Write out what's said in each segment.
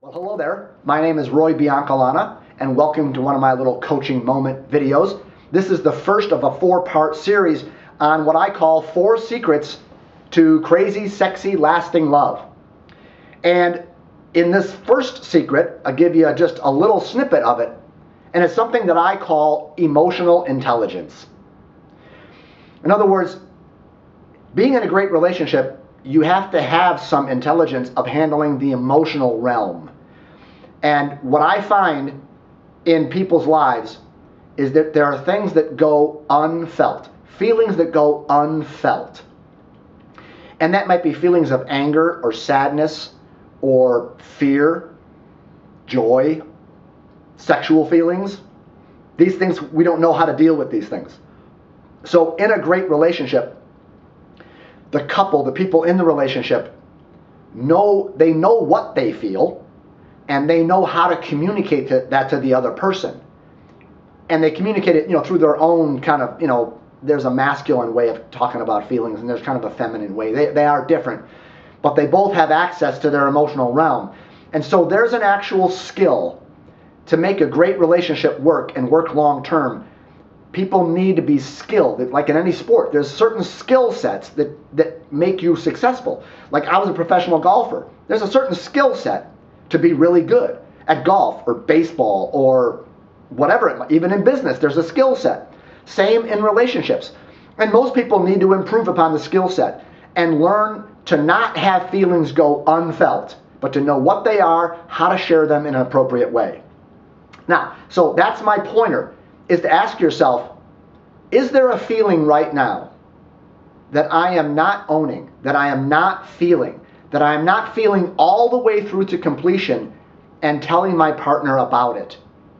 Well, hello there. My name is Roy Biancalana, and welcome to one of my little coaching moment videos. This is the first of a four part series on what I call four secrets to crazy, sexy, lasting love. And in this first secret, I'll give you just a little snippet of it, and it's something that I call emotional intelligence. In other words, being in a great relationship, you have to have some intelligence of handling the emotional realm. And what I find in people's lives is that there are things that go unfelt, feelings that go unfelt. And that might be feelings of anger or sadness or fear, joy, sexual feelings. These things, we don't know how to deal with these things. So, in a great relationship, the couple, the people in the relationship, know they know what they feel and they know how to communicate to, that to the other person. And they communicate it, you know, through their own kind of, you know, there's a masculine way of talking about feelings and there's kind of a feminine way. They, they are different, but they both have access to their emotional realm. And so there's an actual skill to make a great relationship work and work long term people need to be skilled. Like in any sport, there's certain skill sets that, that make you successful. Like I was a professional golfer. There's a certain skill set to be really good at golf or baseball or whatever, even in business, there's a skill set. Same in relationships. And most people need to improve upon the skill set and learn to not have feelings go unfelt, but to know what they are, how to share them in an appropriate way. Now, so that's my pointer is to ask yourself is there a feeling right now that I am not owning, that I am not feeling, that I am not feeling all the way through to completion and telling my partner about it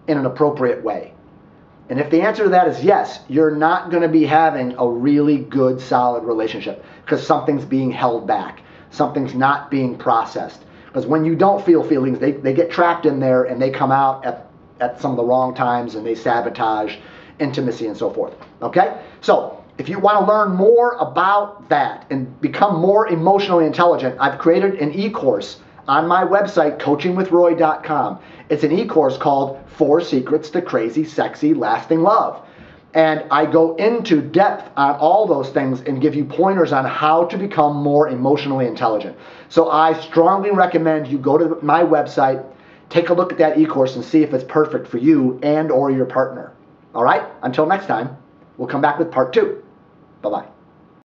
in an appropriate way? And if the answer to that is yes, you're not going to be having a really good, solid relationship because something's being held back, something's not being processed. Because when you don't feel feelings, they, they get trapped in there and they come out at at some of the wrong times and they sabotage intimacy and so forth. Okay? So, if you want to learn more about that and become more emotionally intelligent, I've created an e course on my website, coachingwithroy.com. It's an e course called Four Secrets to Crazy, Sexy, Lasting Love. And I go into depth on all those things and give you pointers on how to become more emotionally intelligent. So I strongly recommend you go to my website Take a look at that e-course and see if it's perfect for you and or your partner. All right? Until next time, we'll come back with part two. Bye-bye.